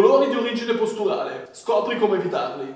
Dolori di origine posturale. Scopri come evitarli.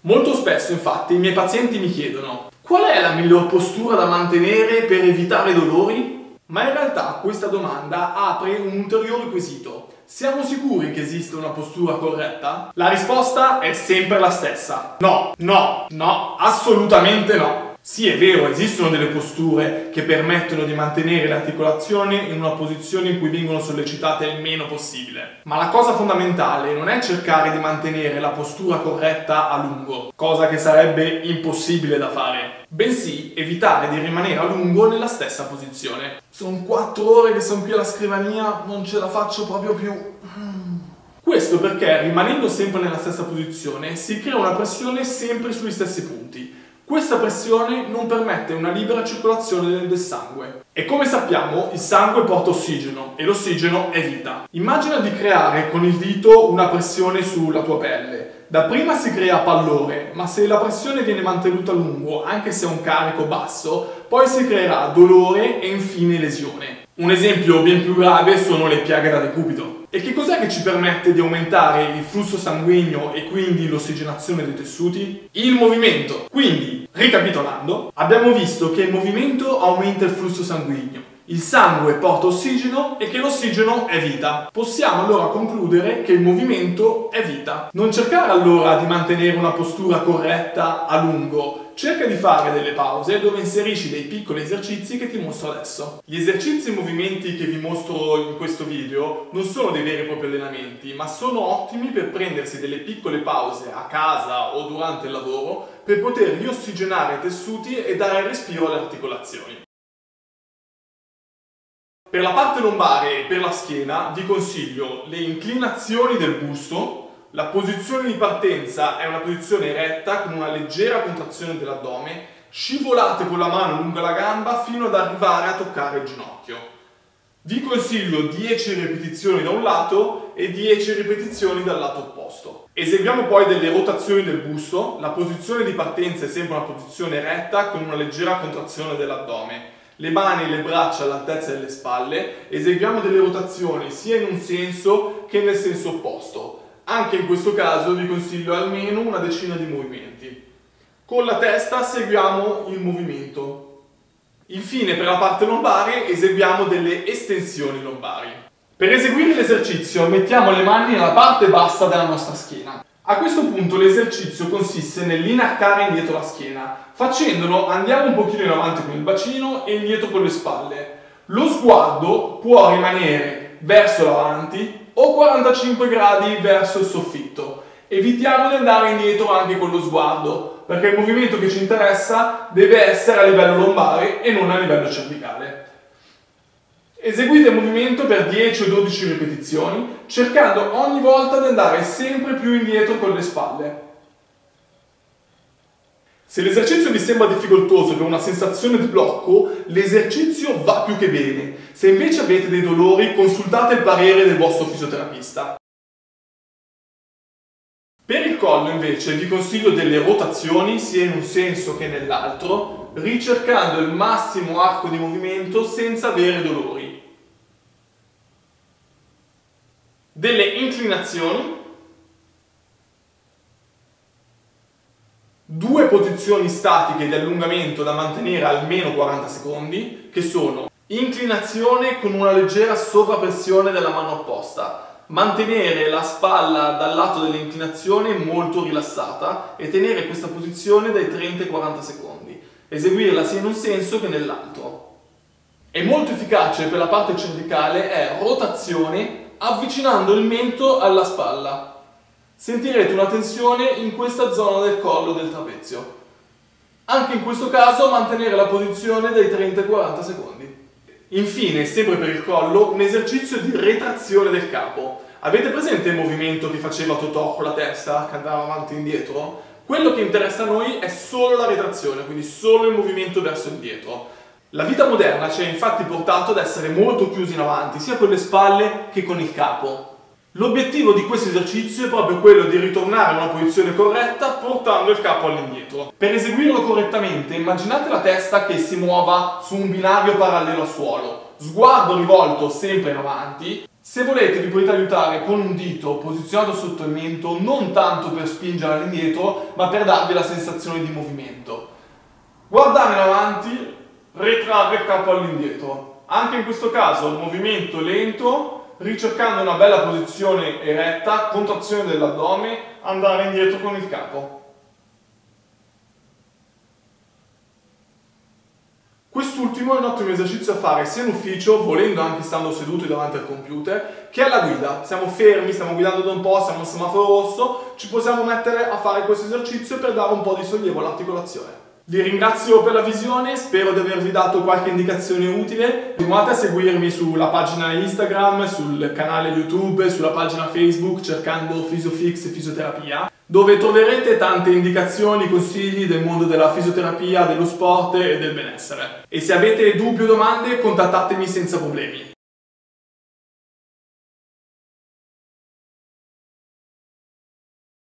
Molto spesso, infatti, i miei pazienti mi chiedono qual è la miglior postura da mantenere per evitare dolori? Ma in realtà questa domanda apre un ulteriore quesito. Siamo sicuri che esiste una postura corretta? La risposta è sempre la stessa. No, no, no, assolutamente no. Sì, è vero, esistono delle posture che permettono di mantenere le articolazioni in una posizione in cui vengono sollecitate il meno possibile. Ma la cosa fondamentale non è cercare di mantenere la postura corretta a lungo, cosa che sarebbe impossibile da fare, bensì evitare di rimanere a lungo nella stessa posizione. Sono quattro ore che sono qui alla scrivania, non ce la faccio proprio più. Questo perché rimanendo sempre nella stessa posizione si crea una pressione sempre sugli stessi punti questa pressione non permette una libera circolazione del sangue e come sappiamo il sangue porta ossigeno e l'ossigeno è vita. Immagina di creare con il dito una pressione sulla tua pelle. Dapprima si crea pallore, ma se la pressione viene mantenuta a lungo, anche se a un carico basso, poi si creerà dolore e infine lesione. Un esempio ben più grave sono le piaghe da decubito. E che cos'è che ci permette di aumentare il flusso sanguigno e quindi l'ossigenazione dei tessuti? Il movimento. Quindi, ricapitolando, abbiamo visto che il movimento aumenta il flusso sanguigno, il sangue porta ossigeno e che l'ossigeno è vita. Possiamo allora concludere che il movimento è vita. Non cercare allora di mantenere una postura corretta a lungo, cerca di fare delle pause dove inserisci dei piccoli esercizi che ti mostro adesso. Gli esercizi e movimenti che vi mostro in questo video non sono dei veri e propri allenamenti, ma sono ottimi per prendersi delle piccole pause a casa o durante il lavoro per poter riossigenare i tessuti e dare respiro alle articolazioni. Per la parte lombare e per la schiena vi consiglio le inclinazioni del busto la posizione di partenza è una posizione retta con una leggera contrazione dell'addome, scivolate con la mano lungo la gamba fino ad arrivare a toccare il ginocchio. Vi consiglio 10 ripetizioni da un lato e 10 ripetizioni dal lato opposto. Eseguiamo poi delle rotazioni del busto, la posizione di partenza è sempre una posizione retta con una leggera contrazione dell'addome. Le mani e le braccia all'altezza delle spalle, eseguiamo delle rotazioni sia in un senso che nel senso opposto. Anche in questo caso vi consiglio almeno una decina di movimenti. Con la testa seguiamo il movimento. Infine per la parte lombare eseguiamo delle estensioni lombari. Per eseguire l'esercizio mettiamo le mani nella parte bassa della nostra schiena. A questo punto l'esercizio consiste nell'inarcare indietro la schiena. Facendolo andiamo un pochino in avanti con il bacino e indietro con le spalle. Lo sguardo può rimanere verso l'avanti o 45 gradi verso il soffitto. Evitiamo di andare indietro anche con lo sguardo, perché il movimento che ci interessa deve essere a livello lombare e non a livello cervicale. Eseguite il movimento per 10 o 12 ripetizioni, cercando ogni volta di andare sempre più indietro con le spalle. Se l'esercizio vi sembra difficoltoso per una sensazione di blocco, l'esercizio va più che bene. Se invece avete dei dolori, consultate il parere del vostro fisioterapista. Per il collo invece vi consiglio delle rotazioni sia in un senso che nell'altro, ricercando il massimo arco di movimento senza avere dolori. Delle inclinazioni due posizioni statiche di allungamento da mantenere almeno 40 secondi, che sono inclinazione con una leggera sovrappressione della mano opposta, mantenere la spalla dal lato dell'inclinazione molto rilassata e tenere questa posizione dai 30 ai 40 secondi, eseguirla sia in un senso che nell'altro. E molto efficace per la parte cervicale è rotazione avvicinando il mento alla spalla sentirete una tensione in questa zona del collo del trapezio. Anche in questo caso mantenere la posizione dai 30 ai 40 secondi. Infine, sempre per il collo, un esercizio di retrazione del capo. Avete presente il movimento che faceva Totò con la testa, che andava avanti e indietro? Quello che interessa a noi è solo la retrazione, quindi solo il movimento verso indietro. La vita moderna ci ha infatti portato ad essere molto chiusi in avanti, sia con le spalle che con il capo. L'obiettivo di questo esercizio è proprio quello di ritornare a una posizione corretta portando il capo all'indietro. Per eseguirlo correttamente immaginate la testa che si muova su un binario parallelo al suolo, sguardo rivolto sempre in avanti, Se volete vi potete aiutare con un dito posizionato sotto il mento, non tanto per spingere all'indietro, ma per darvi la sensazione di movimento. Guardare in avanti, retrarre capo all'indietro. Anche in questo caso il movimento lento, ricercando una bella posizione eretta, contrazione dell'addome, andare indietro con il capo. Quest'ultimo è un ottimo esercizio a fare sia in ufficio, volendo anche stando seduti davanti al computer, che alla guida. Siamo fermi, stiamo guidando da un po', siamo al semaforo rosso, ci possiamo mettere a fare questo esercizio per dare un po' di sollievo all'articolazione. Vi ringrazio per la visione, spero di avervi dato qualche indicazione utile. Continuate a seguirmi sulla pagina Instagram, sul canale YouTube, sulla pagina Facebook cercando Fisiofix fisioterapia, dove troverete tante indicazioni, consigli del mondo della fisioterapia, dello sport e del benessere. E se avete dubbi o domande contattatemi senza problemi.